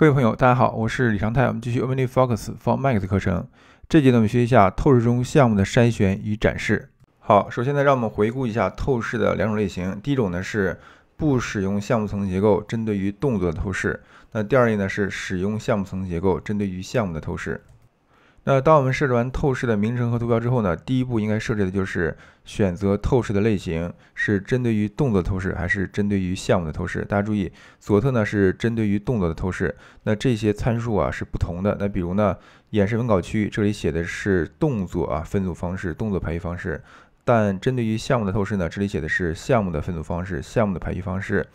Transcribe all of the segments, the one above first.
各位朋友，大家好，我是李长泰。我们继续 OmniFocus for Max 课程。这节呢，我们学习一下透视中项目的筛选与展示。好，首先呢，让我们回顾一下透视的两种类型。第一种呢是不使用项目层结构，针对于动作的透视。那第二类呢是使用项目层结构，针对于项目的透视。那当我们设置完透视的名称和图标之后呢，第一步应该设置的就是选择透视的类型，是针对于动作透视还是针对于项目的透视？大家注意，左侧呢是针对于动作的透视，那这些参数啊是不同的。那比如呢，演示文稿区这里写的是动作啊分组方式、动作排序方式，但针对于项目的透视呢，这里写的是项目的分组方式、项目的排序方式。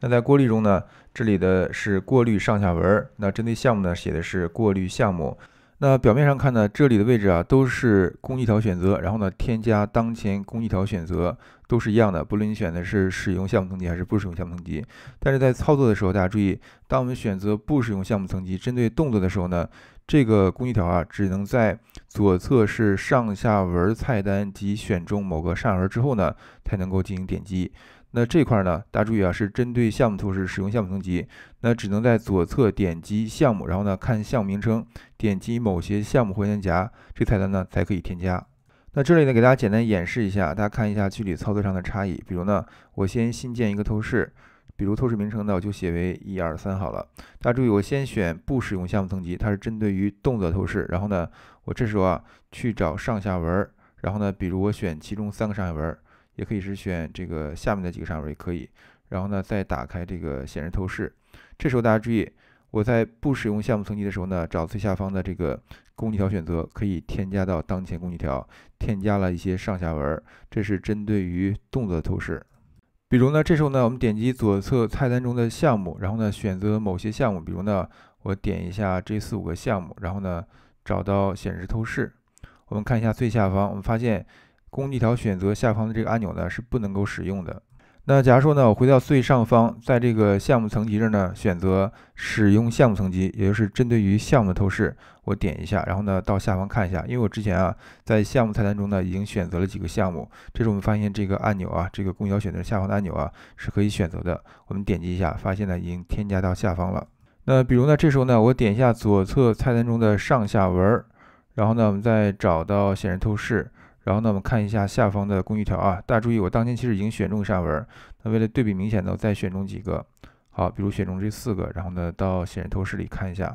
那在过滤中呢，这里的是过滤上下文，那针对项目呢，写的是过滤项目。那表面上看呢，这里的位置啊都是工具条选择，然后呢添加当前工具条选择都是一样的，不论你选的是使用项目层级还是不使用项目层级。但是在操作的时候，大家注意，当我们选择不使用项目层级，针对动作的时候呢，这个工具条啊只能在左侧是上下文菜单及选中某个上下文之后呢，才能够进行点击。那这块呢，大家注意啊，是针对项目图示使用项目层级，那只能在左侧点击项目，然后呢看项目名称，点击某些项目或件夹，这菜单呢才可以添加。那这里呢给大家简单演示一下，大家看一下具体操作上的差异。比如呢，我先新建一个透视，比如透视名称呢我就写为一二三好了。大家注意，我先选不使用项目层级，它是针对于动作透视。然后呢，我这时候啊去找上下文，然后呢，比如我选其中三个上下文。也可以是选这个下面的几个上文也可以，然后呢再打开这个显示透视。这时候大家注意，我在不使用项目层级的时候呢，找最下方的这个工具条选择，可以添加到当前工具条，添加了一些上下文，这是针对于动作的透视。比如呢，这时候呢，我们点击左侧菜单中的项目，然后呢选择某些项目，比如呢我点一下这四五个项目，然后呢找到显示透视，我们看一下最下方，我们发现。工具条选择下方的这个按钮呢是不能够使用的。那假如说呢，我回到最上方，在这个项目层级这儿呢，选择使用项目层级，也就是针对于项目的透视，我点一下，然后呢到下方看一下，因为我之前啊在项目菜单中呢已经选择了几个项目，这时我们发现这个按钮啊，这个工具条选择下方的按钮啊是可以选择的。我们点击一下，发现呢已经添加到下方了。那比如呢，这时候呢，我点一下左侧菜单中的上下文，然后呢我们再找到显示透视。然后呢，我们看一下下方的工具条啊，大家注意，我当前其实已经选中上文，那为了对比明显呢，我再选中几个，好，比如选中这四个，然后呢，到显示透视里看一下，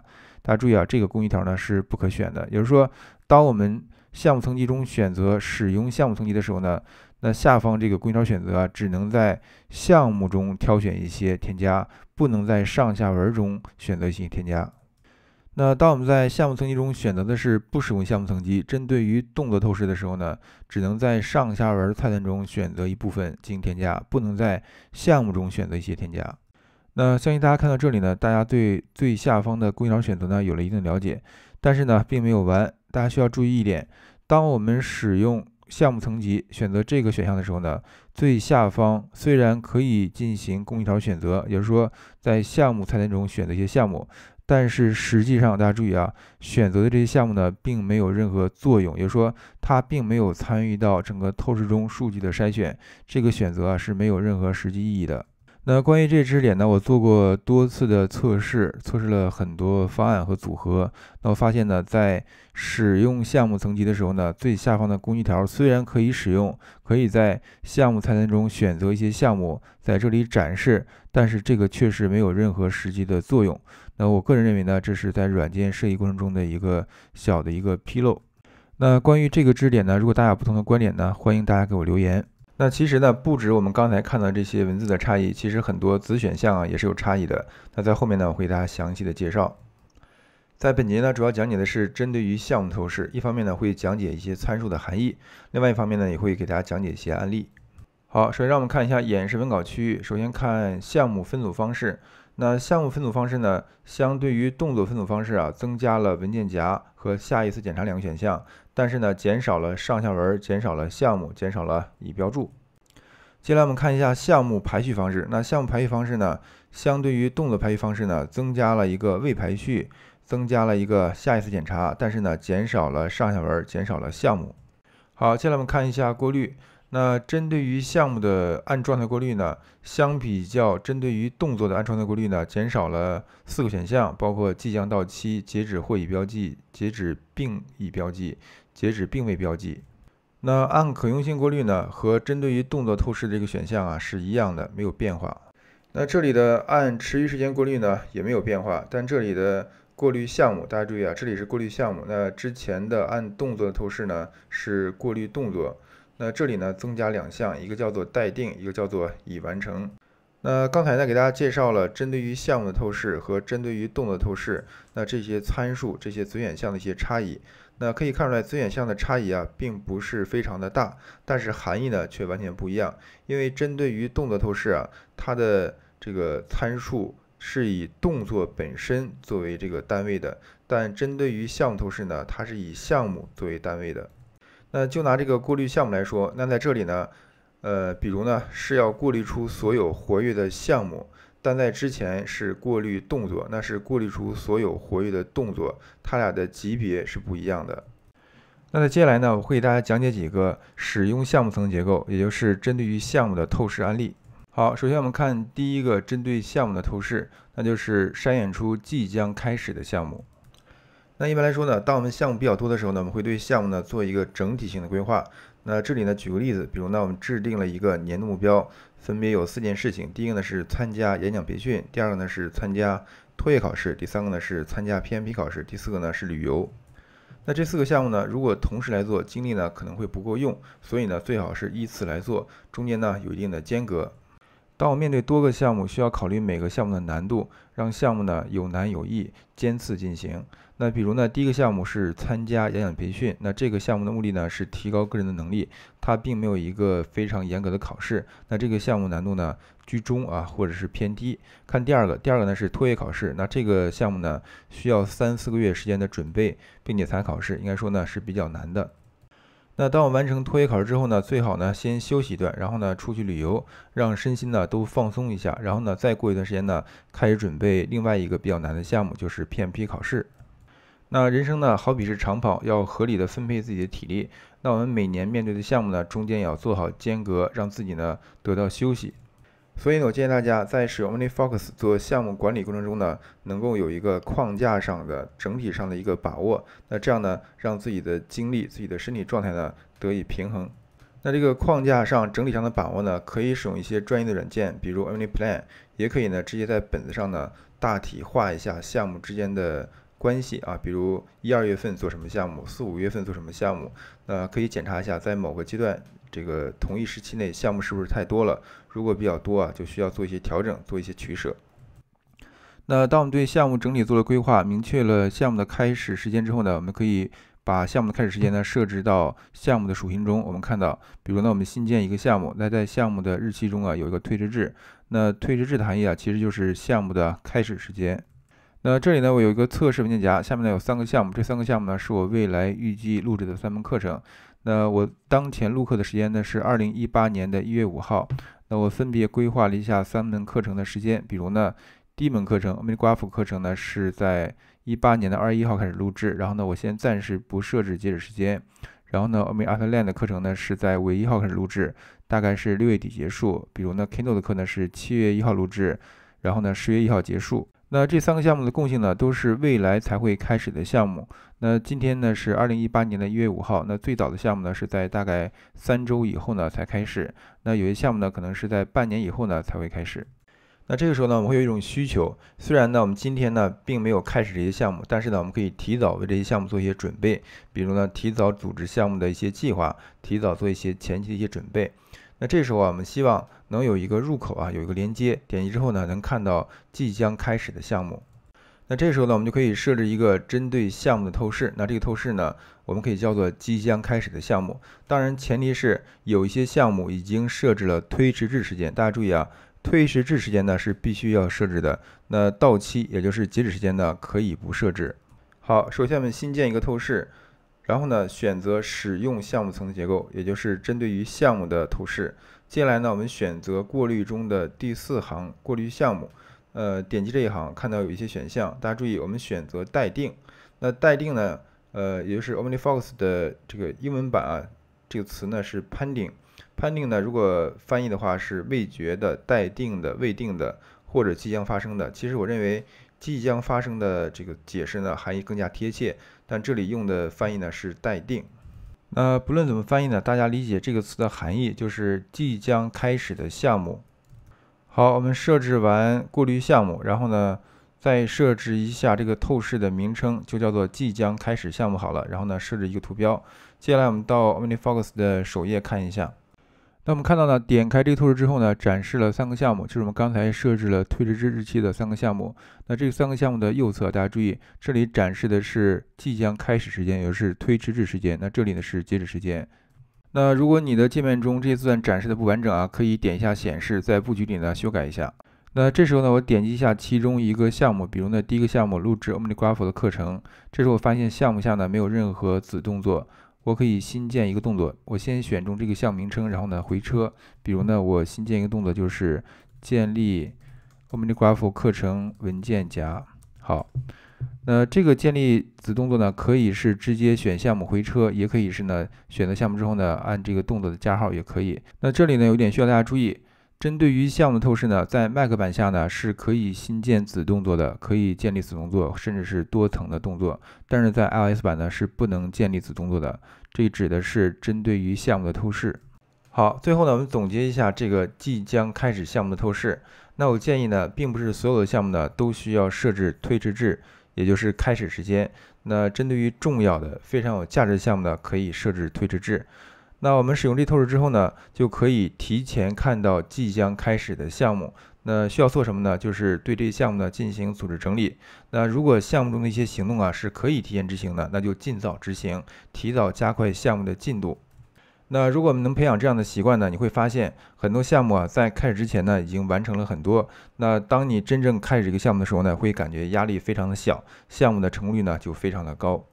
大家注意啊，这个工具条呢是不可选的，也就是说，当我们项目层级中选择使用项目层级的时候呢，那下方这个工具条选择啊，只能在项目中挑选一些添加，不能在上下文中选择进行添加。那当我们在项目层级中选择的是不使用项目层级，针对于动作透视的时候呢，只能在上下文菜单中选择一部分进行添加，不能在项目中选择一些添加。那相信大家看到这里呢，大家对最下方的工具条选择呢有了一定了解，但是呢并没有完，大家需要注意一点，当我们使用项目层级选择这个选项的时候呢，最下方虽然可以进行工具条选择，也就是说在项目菜单中选择一些项目。但是实际上，大家注意啊，选择的这些项目呢，并没有任何作用，也就是说，它并没有参与到整个透视中数据的筛选，这个选择啊是没有任何实际意义的。那关于这知识点呢，我做过多次的测试，测试了很多方案和组合。那我发现呢，在使用项目层级的时候呢，最下方的工具条虽然可以使用，可以在项目菜单中选择一些项目在这里展示，但是这个确实没有任何实际的作用。那我个人认为呢，这是在软件设计过程中的一个小的一个纰漏。那关于这个知识点呢，如果大家有不同的观点呢，欢迎大家给我留言。那其实呢，不止我们刚才看到这些文字的差异，其实很多子选项啊也是有差异的。那在后面呢，我会给大家详细的介绍。在本节呢，主要讲解的是针对于项目透视，一方面呢会讲解一些参数的含义，另外一方面呢也会给大家讲解一些案例。好，首先让我们看一下演示文稿区域。首先看项目分组方式。那项目分组方式呢，相对于动作分组方式啊，增加了文件夹和下一次检查两个选项，但是呢，减少了上下文，减少了项目，减少了已标注。接下来我们看一下项目排序方式。那项目排序方式呢，相对于动作排序方式呢，增加了一个未排序，增加了一个下一次检查，但是呢，减少了上下文，减少了项目。好，接下来我们看一下过滤。那针对于项目的按状态过滤呢，相比较针对于动作的按状态过滤呢，减少了四个选项，包括即将到期、截止或已标记、截止并已标记、截止并未标记。那按可用性过滤呢，和针对于动作透视这个选项啊是一样的，没有变化。那这里的按持续时间过滤呢也没有变化，但这里的过滤项目，大家注意啊，这里是过滤项目。那之前的按动作的透视呢是过滤动作。那这里呢增加两项，一个叫做待定，一个叫做已完成。那刚才呢给大家介绍了针对于项目的透视和针对于动作透视，那这些参数、这些子选项的一些差异。那可以看出来子选项的差异啊，并不是非常的大，但是含义呢却完全不一样。因为针对于动作透视啊，它的这个参数是以动作本身作为这个单位的，但针对于项目透视呢，它是以项目作为单位的。那就拿这个过滤项目来说，那在这里呢，呃，比如呢是要过滤出所有活跃的项目，但在之前是过滤动作，那是过滤出所有活跃的动作，它俩的级别是不一样的。那在接下来呢，我会给大家讲解几个使用项目层结构，也就是针对于项目的透视案例。好，首先我们看第一个针对项目的透视，那就是筛选出即将开始的项目。那一般来说呢，当我们项目比较多的时候呢，我们会对项目呢做一个整体性的规划。那这里呢，举个例子，比如呢，我们制定了一个年度目标，分别有四件事情。第一个呢是参加演讲培训，第二个呢是参加托业考试，第三个呢是参加 PMP 考试，第四个呢是旅游。那这四个项目呢，如果同时来做，精力呢可能会不够用，所以呢最好是依次来做，中间呢有一定的间隔。当我面对多个项目，需要考虑每个项目的难度，让项目呢有难有易，间次进行。那比如呢，第一个项目是参加演讲培训，那这个项目的目的呢是提高个人的能力，它并没有一个非常严格的考试。那这个项目难度呢居中啊，或者是偏低。看第二个，第二个呢是托业考试，那这个项目呢需要三四个月时间的准备，并且才考试，应该说呢是比较难的。那当我完成托业考试之后呢，最好呢先休息一段，然后呢出去旅游，让身心呢都放松一下，然后呢再过一段时间呢开始准备另外一个比较难的项目，就是 PMP 考试。那人生呢，好比是长跑，要合理的分配自己的体力。那我们每年面对的项目呢，中间也要做好间隔，让自己呢得到休息。所以呢，我建议大家在使用 OmniFocus 做项目管理过程中呢，能够有一个框架上的整体上的一个把握。那这样呢，让自己的精力、自己的身体状态呢得以平衡。那这个框架上整体上的把握呢，可以使用一些专业的软件，比如 OmniPlan，也可以呢直接在本子上呢大体画一下项目之间的。关系啊，比如一二月份做什么项目，四五月份做什么项目，那可以检查一下，在某个阶段这个同一时期内项目是不是太多了？如果比较多啊，就需要做一些调整，做一些取舍。那当我们对项目整体做了规划，明确了项目的开始时间之后呢，我们可以把项目的开始时间呢设置到项目的属性中。我们看到，比如呢，我们新建一个项目，那在项目的日期中啊有一个推迟制，那推迟制的含义啊其实就是项目的开始时间。那这里呢，我有一个测试文件夹，下面呢有三个项目，这三个项目呢是我未来预计录制的三门课程。那我当前录课的时间呢是二零一八年的一月五号。那我分别规划了一下三门课程的时间，比如呢，第一门课程 OmniGraph 课程呢是在一八年的二月一号开始录制，然后呢，我先暂时不设置截止时间。然后呢，Omni a r t l a n 的课程呢是在五月一号开始录制，大概是六月底结束。比如呢，Kindle 的课呢是七月一号录制，然后呢十月一号结束。那这三个项目的共性呢，都是未来才会开始的项目。那今天呢是二零一八年的一月五号，那最早的项目呢是在大概三周以后呢才开始。那有些项目呢可能是在半年以后呢才会开始。那这个时候呢，我们会有一种需求，虽然呢我们今天呢并没有开始这些项目，但是呢我们可以提早为这些项目做一些准备，比如呢提早组织项目的一些计划，提早做一些前期的一些准备。那这时候啊，我们希望能有一个入口啊，有一个连接，点击之后呢，能看到即将开始的项目。那这时候呢，我们就可以设置一个针对项目的透视。那这个透视呢，我们可以叫做即将开始的项目。当然，前提是有一些项目已经设置了推迟至时间。大家注意啊，推迟至时间呢是必须要设置的。那到期也就是截止时间呢，可以不设置。好，首先我们新建一个透视。然后呢，选择使用项目层的结构，也就是针对于项目的透视。接下来呢，我们选择过滤中的第四行过滤项目。呃，点击这一行，看到有一些选项，大家注意，我们选择待定。那待定呢，呃，也就是 OmniFocus 的这个英文版啊，这个词呢是 pending。pending 呢，如果翻译的话是未决的、待定的、未定的或者即将发生的。其实我认为即将发生的这个解释呢含义更加贴切，但这里用的翻译呢是待定。那不论怎么翻译呢，大家理解这个词的含义就是即将开始的项目。好，我们设置完过滤项目，然后呢，再设置一下这个透视的名称，就叫做即将开始项目好了。然后呢，设置一个图标。接下来我们到 OmniFocus 的首页看一下。那我们看到呢，点开这个透视之后呢，展示了三个项目，就是我们刚才设置了推迟至日期的三个项目。那这三个项目的右侧，大家注意，这里展示的是即将开始时间，也就是推迟至时间。那这里呢是截止时间。那如果你的界面中这些字段展示的不完整啊，可以点一下显示，在布局里呢修改一下。那这时候呢，我点击一下其中一个项目，比如呢第一个项目录制 OmniGraph 的课程。这时候我发现项目下呢没有任何子动作。我可以新建一个动作，我先选中这个项目名称，然后呢回车。比如呢，我新建一个动作就是建立 OmniGraph 课程文件夹。好，那这个建立子动作呢，可以是直接选项目回车，也可以是呢选择项目之后呢按这个动作的加号也可以。那这里呢有点需要大家注意。针对于项目的透视呢，在 Mac 版下呢是可以新建子动作的，可以建立子动作，甚至是多层的动作。但是在 iOS 版呢是不能建立子动作的。这指的是针对于项目的透视。好，最后呢，我们总结一下这个即将开始项目的透视。那我建议呢，并不是所有的项目呢都需要设置推迟制，也就是开始时间。那针对于重要的、非常有价值的项目呢，可以设置推迟制。那我们使用这透视之后呢，就可以提前看到即将开始的项目。那需要做什么呢？就是对这个项目呢进行组织整理。那如果项目中的一些行动啊是可以提前执行的，那就尽早执行，提早加快项目的进度。那如果我们能培养这样的习惯呢，你会发现很多项目啊在开始之前呢已经完成了很多。那当你真正开始一个项目的时候呢，会感觉压力非常的小，项目的成功率呢就非常的高。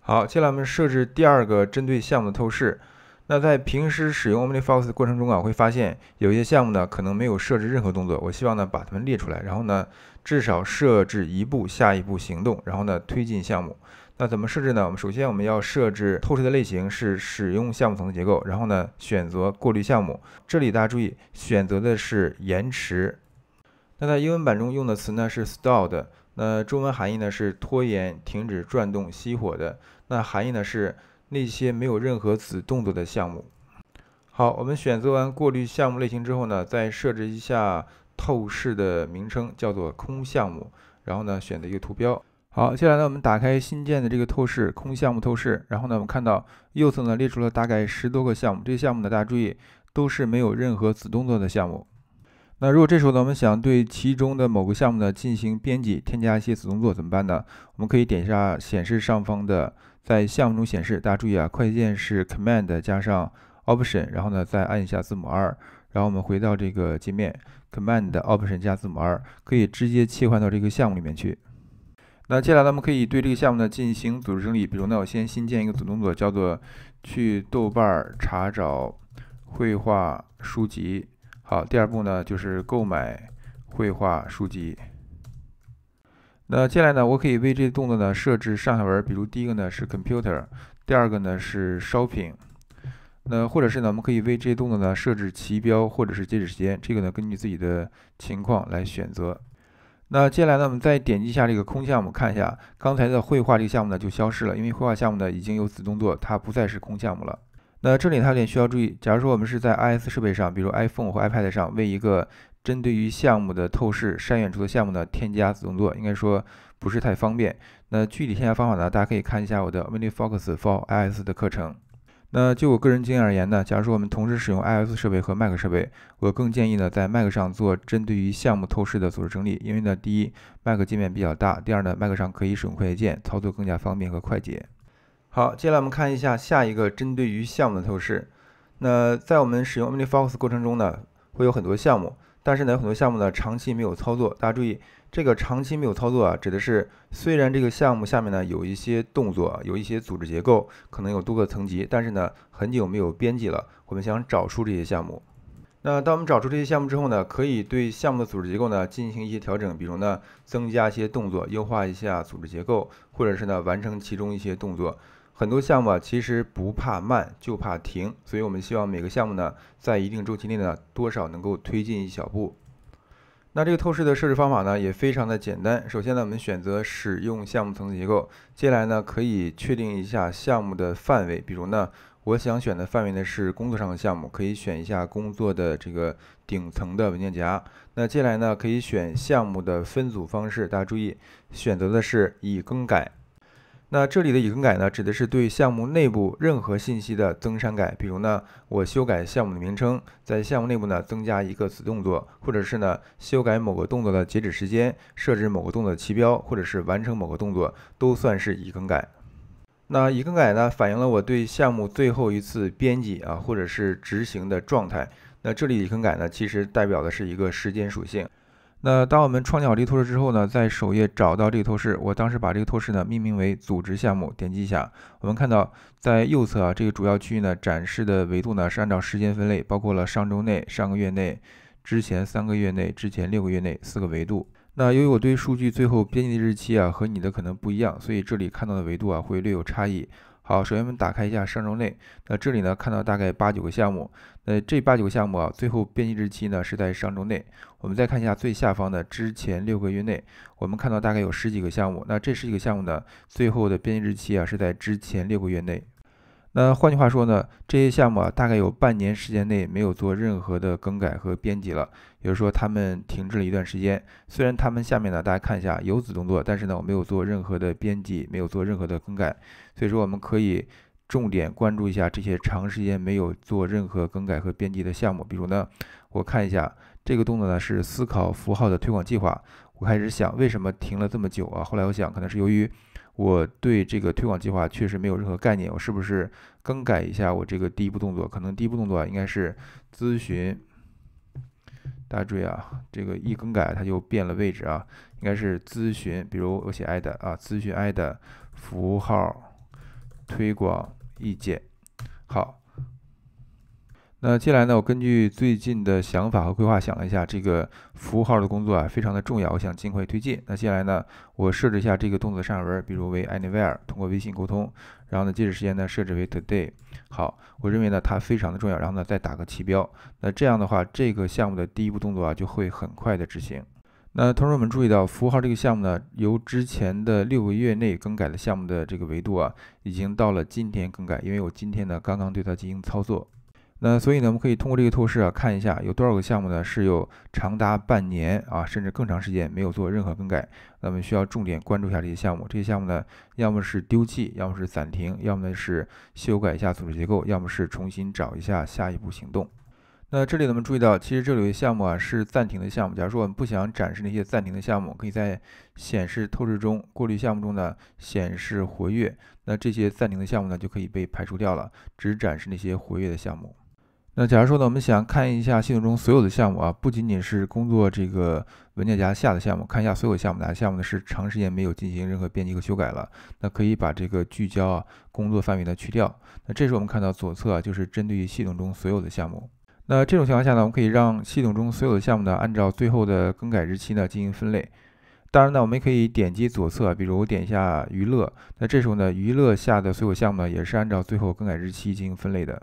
好，接下来我们设置第二个针对项目的透视。那在平时使用 OmniFocus 的过程中啊，会发现有一些项目呢可能没有设置任何动作。我希望呢把它们列出来，然后呢至少设置一步下一步行动，然后呢推进项目。那怎么设置呢？我们首先我们要设置透视的类型是使用项目层的结构，然后呢选择过滤项目。这里大家注意选择的是延迟。那在英文版中用的词呢是 stalled，那中文含义呢是拖延、停止转动、熄火的。那含义呢是。那些没有任何子动作的项目。好，我们选择完过滤项目类型之后呢，再设置一下透视的名称，叫做空项目。然后呢，选择一个图标。好，接下来呢，我们打开新建的这个透视空项目透视。然后呢，我们看到右侧呢列出了大概十多个项目。这些项目呢，大家注意都是没有任何子动作的项目。那如果这时候呢，我们想对其中的某个项目呢进行编辑，添加一些子动作怎么办呢？我们可以点一下显示上方的。在项目中显示，大家注意啊，快捷键是 Command 加上 Option，然后呢再按一下字母二然后我们回到这个界面，Command Option 加字母二可以直接切换到这个项目里面去。那接下来咱，们可以对这个项目呢进行组织整理，比如呢，我先新建一个子动作，叫做去豆瓣查找绘画书籍。好，第二步呢就是购买绘画书籍。那接下来呢，我可以为这些动作呢设置上下文，比如第一个呢是 computer，第二个呢是 shopping。那或者是呢，我们可以为这些动作呢设置旗标或者是截止时间，这个呢根据自己的情况来选择。那接下来呢，我们再点击一下这个空项目，看一下刚才的绘画这个项目呢就消失了，因为绘画项目呢已经有子动作，它不再是空项目了。那这里它有点需要注意，假如说我们是在 iOS 设备上，比如 iPhone 或 iPad 上为一个针对于项目的透视筛选出的项目呢，添加子动作应该说不是太方便。那具体添加方法呢，大家可以看一下我的 winifiks for iOS 的课程。那就我个人经验而言呢，假如说我们同时使用 iOS 设备和 Mac 设备，我更建议呢在 Mac 上做针对于项目透视的组织整理，因为呢，第一，Mac 界面比较大；第二呢，Mac 上可以使用快捷键，操作更加方便和快捷。好，接下来我们看一下下一个针对于项目的透视。那在我们使用 OmniFocus 过程中呢，会有很多项目。但是呢，有很多项目呢长期没有操作。大家注意，这个长期没有操作啊，指的是虽然这个项目下面呢有一些动作，有一些组织结构，可能有多个层级，但是呢很久没有编辑了。我们想找出这些项目。那当我们找出这些项目之后呢，可以对项目的组织结构呢进行一些调整，比如呢增加一些动作，优化一下组织结构，或者是呢完成其中一些动作。很多项目啊，其实不怕慢，就怕停，所以我们希望每个项目呢，在一定周期内呢，多少能够推进一小步。那这个透视的设置方法呢，也非常的简单。首先呢，我们选择使用项目层次结构，接下来呢，可以确定一下项目的范围，比如呢，我想选的范围呢是工作上的项目，可以选一下工作的这个顶层的文件夹。那接下来呢，可以选项目的分组方式，大家注意，选择的是已更改。那这里的已更改呢，指的是对项目内部任何信息的增删改。比如呢，我修改项目的名称，在项目内部呢增加一个子动作，或者是呢修改某个动作的截止时间，设置某个动作的旗标，或者是完成某个动作，都算是已更改。那已更改呢，反映了我对项目最后一次编辑啊，或者是执行的状态。那这里已更改呢，其实代表的是一个时间属性。那当我们创建好这个透视之后呢，在首页找到这个透视，我当时把这个透视呢命名为组织项目，点击一下，我们看到在右侧啊这个主要区域呢展示的维度呢是按照时间分类，包括了上周内、上个月内、之前三个月内、之前六个月内四个维度。那由于我对数据最后编辑的日期啊和你的可能不一样，所以这里看到的维度啊会略有差异。好，首先我们打开一下上周内，那这里呢看到大概八九个项目，那这八九个项目啊，最后编辑日期呢是在上周内。我们再看一下最下方的之前六个月内，我们看到大概有十几个项目，那这十几个项目呢，最后的编辑日期啊是在之前六个月内。那换句话说呢，这些项目啊，大概有半年时间内没有做任何的更改和编辑了，也就是说他们停滞了一段时间。虽然他们下面呢，大家看一下有子动作，但是呢，我没有做任何的编辑，没有做任何的更改。所以说，我们可以重点关注一下这些长时间没有做任何更改和编辑的项目。比如呢，我看一下这个动作呢是思考符号的推广计划。我开始想，为什么停了这么久啊？后来我想，可能是由于。我对这个推广计划确实没有任何概念，我是不是更改一下我这个第一步动作？可能第一步动作应该是咨询。大家注意啊，这个一更改它就变了位置啊，应该是咨询。比如我写 ad 啊，咨询 add 符号推广意见。好。那接下来呢，我根据最近的想法和规划想了一下，这个符号的工作啊非常的重要，我想尽快推进。那接下来呢，我设置一下这个动作上下文，比如为 anywhere，通过微信沟通。然后呢，截止时间呢设置为 today。好，我认为呢它非常的重要。然后呢再打个旗标。那这样的话，这个项目的第一步动作啊就会很快的执行。那同时我们注意到，符号这个项目呢，由之前的六个月内更改的项目的这个维度啊，已经到了今天更改，因为我今天呢刚刚对它进行操作。那所以呢，我们可以通过这个透视啊，看一下有多少个项目呢是有长达半年啊，甚至更长时间没有做任何更改。那么需要重点关注一下这些项目。这些项目呢，要么是丢弃，要么是暂停，要么是修改一下组织结构，要么是重新找一下下一步行动。那这里我们注意到，其实这里的项目啊是暂停的项目。假如说我们不想展示那些暂停的项目，可以在显示透视中过滤项目中呢显示活跃。那这些暂停的项目呢就可以被排除掉了，只展示那些活跃的项目。那假如说呢，我们想看一下系统中所有的项目啊，不仅仅是工作这个文件夹下的项目，看一下所有项目哪个项目呢是长时间没有进行任何编辑和修改了，那可以把这个聚焦啊工作范围呢去掉。那这时候我们看到左侧啊，就是针对于系统中所有的项目。那这种情况下呢，我们可以让系统中所有的项目呢按照最后的更改日期呢进行分类。当然呢，我们可以点击左侧，比如点一下娱乐，那这时候呢，娱乐下的所有项目呢也是按照最后更改日期进行分类的。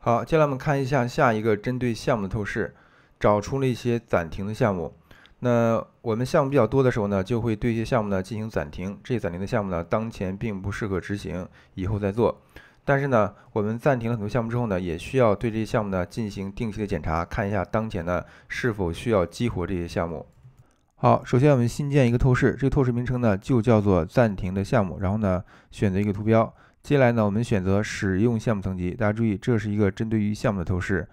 好，接下来我们看一下下一个针对项目的透视，找出了一些暂停的项目。那我们项目比较多的时候呢，就会对一些项目呢进行暂停。这些暂停的项目呢，当前并不适合执行，以后再做。但是呢，我们暂停了很多项目之后呢，也需要对这些项目呢进行定期的检查，看一下当前呢是否需要激活这些项目。好，首先我们新建一个透视，这个透视名称呢就叫做暂停的项目，然后呢选择一个图标。接下来呢，我们选择使用项目层级。大家注意，这是一个针对于项目的透视。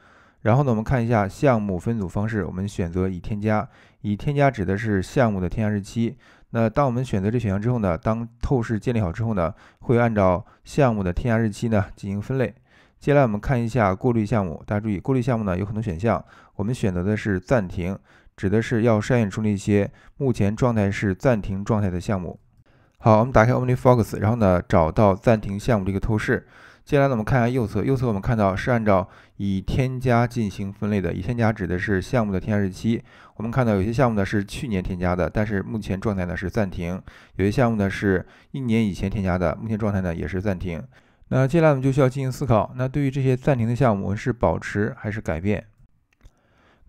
然后呢，我们看一下项目分组方式，我们选择已添加。已添加指的是项目的添加日期。那当我们选择这选项之后呢，当透视建立好之后呢，会按照项目的添加日期呢进行分类。接下来我们看一下过滤项目。大家注意，过滤项目呢有很多选项，我们选择的是暂停，指的是要筛选出那些目前状态是暂停状态的项目。好，我们打开 OmniFocus，然后呢，找到暂停项目这个透视。接下来呢，我们看一下右侧，右侧我们看到是按照已添加进行分类的，已添加指的是项目的添加日期。我们看到有些项目呢是去年添加的，但是目前状态呢是暂停；有些项目呢是一年以前添加的，目前状态呢也是暂停。那接下来我们就需要进行思考，那对于这些暂停的项目我们是保持还是改变？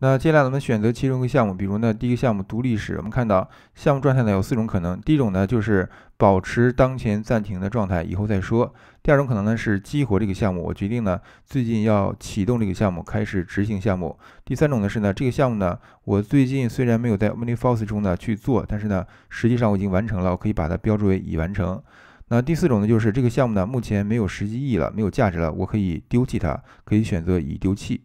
那接下来我们选择其中一个项目，比如呢，第一个项目读历史，我们看到项目状态呢有四种可能。第一种呢就是保持当前暂停的状态，以后再说。第二种可能呢是激活这个项目，我决定呢最近要启动这个项目，开始执行项目。第三种呢是呢这个项目呢我最近虽然没有在 OmniForce 中呢去做，但是呢实际上我已经完成了，我可以把它标注为已完成。那第四种呢就是这个项目呢目前没有实际意义了，没有价值了，我可以丢弃它，可以选择已丢弃。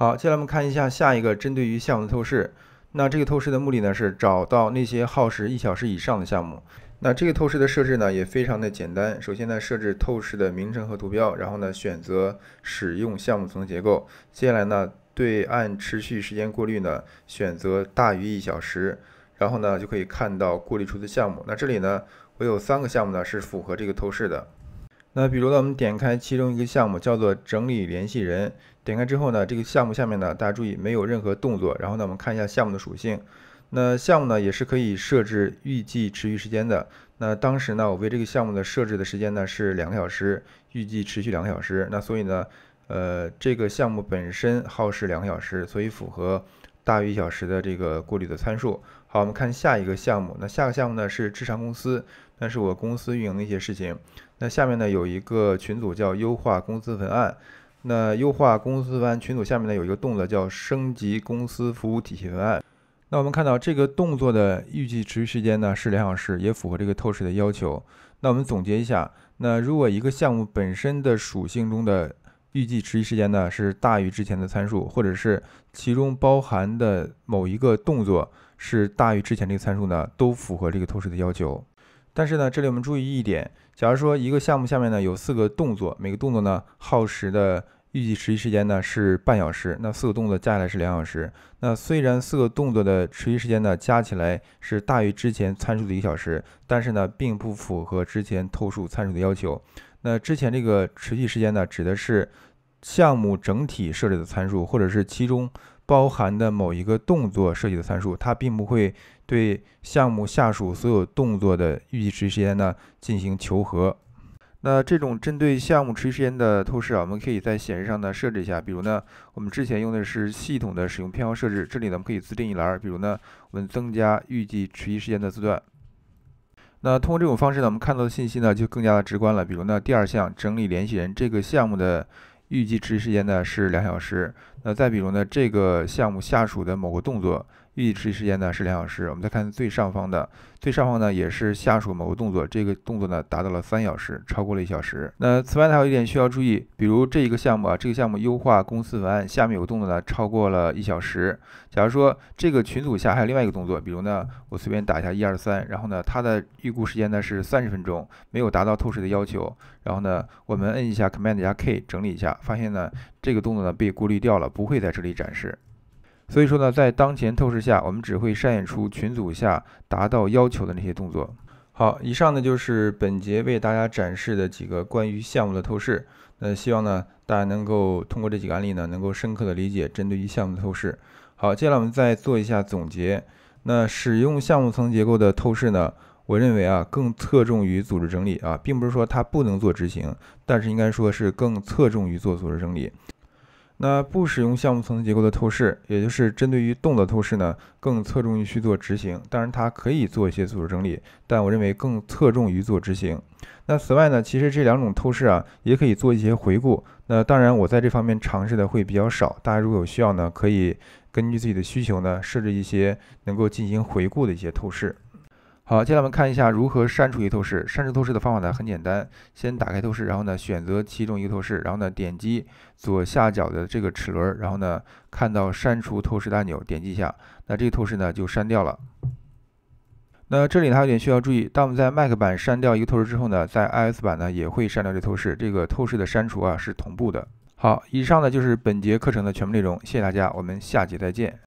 好，接下来我们看一下下一个针对于项目的透视。那这个透视的目的呢，是找到那些耗时一小时以上的项目。那这个透视的设置呢，也非常的简单。首先呢，设置透视的名称和图标，然后呢，选择使用项目层结构。接下来呢，对按持续时间过滤呢，选择大于一小时，然后呢，就可以看到过滤出的项目。那这里呢，我有三个项目呢，是符合这个透视的。那比如呢，我们点开其中一个项目，叫做整理联系人。点开之后呢，这个项目下面呢，大家注意没有任何动作。然后呢，我们看一下项目的属性。那项目呢，也是可以设置预计持续时间的。那当时呢，我为这个项目的设置的时间呢是两个小时，预计持续两个小时。那所以呢，呃，这个项目本身耗时两个小时，所以符合大于一小时的这个过滤的参数。好，我们看下一个项目。那下个项目呢是智商公司，那是我公司运营的一些事情。那下面呢有一个群组叫优化公司文案，那优化公司文案群组下面呢有一个动作叫升级公司服务体系文案。那我们看到这个动作的预计持续时间呢是两小时，也符合这个透视的要求。那我们总结一下，那如果一个项目本身的属性中的预计持续时间呢是大于之前的参数，或者是其中包含的某一个动作是大于之前这个参数呢，都符合这个透视的要求。但是呢，这里我们注意一点，假如说一个项目下面呢有四个动作，每个动作呢耗时的预计持续时间呢是半小时，那四个动作加起来是两小时。那虽然四个动作的持续时间呢加起来是大于之前参数的一小时，但是呢并不符合之前透数参数的要求。那之前这个持续时间呢指的是项目整体设置的参数，或者是其中。包含的某一个动作设计的参数，它并不会对项目下属所有动作的预计持续时间呢进行求和。那这种针对项目持续时间的透视啊，我们可以在显示上呢设置一下。比如呢，我们之前用的是系统的使用偏好设置，这里呢我们可以自定义栏。比如呢，我们增加预计持续时间的字段。那通过这种方式呢，我们看到的信息呢就更加的直观了。比如呢，第二项整理联系人这个项目的。预计持续时间呢是两小时。那再比如呢，这个项目下属的某个动作。预计持续时间呢是两小时。我们再看最上方的，最上方呢也是下属某个动作，这个动作呢达到了三小时，超过了一小时。那此外呢还有一点需要注意，比如这一个项目啊，这个项目优化公司文案下面有个动作呢超过了一小时。假如说这个群组下还有另外一个动作，比如呢我随便打一下一二三，然后呢它的预估时间呢是三十分钟，没有达到透视的要求。然后呢我们摁一下 Command 加 K 整理一下，发现呢这个动作呢被过滤掉了，不会在这里展示。所以说呢，在当前透视下，我们只会筛选出群组下达到要求的那些动作。好，以上呢就是本节为大家展示的几个关于项目的透视。那希望呢大家能够通过这几个案例呢，能够深刻的理解针对于项目的透视。好，接下来我们再做一下总结。那使用项目层结构的透视呢，我认为啊更侧重于组织整理啊，并不是说它不能做执行，但是应该说是更侧重于做组织整理。那不使用项目层结构的透视，也就是针对于动的透视呢，更侧重于去做执行。当然，它可以做一些组织整理，但我认为更侧重于做执行。那此外呢，其实这两种透视啊，也可以做一些回顾。那当然，我在这方面尝试的会比较少。大家如果有需要呢，可以根据自己的需求呢，设置一些能够进行回顾的一些透视。好，接下来我们看一下如何删除一个透视。删除透视的方法呢很简单，先打开透视，然后呢选择其中一个透视，然后呢点击左下角的这个齿轮，然后呢看到删除透视的按钮，点击一下，那这个透视呢就删掉了。那这里还有点需要注意，当我们在 Mac 版删掉一个透视之后呢，在 iOS 版呢也会删掉这透视，这个透视的删除啊是同步的。好，以上呢就是本节课程的全部内容，谢谢大家，我们下节再见。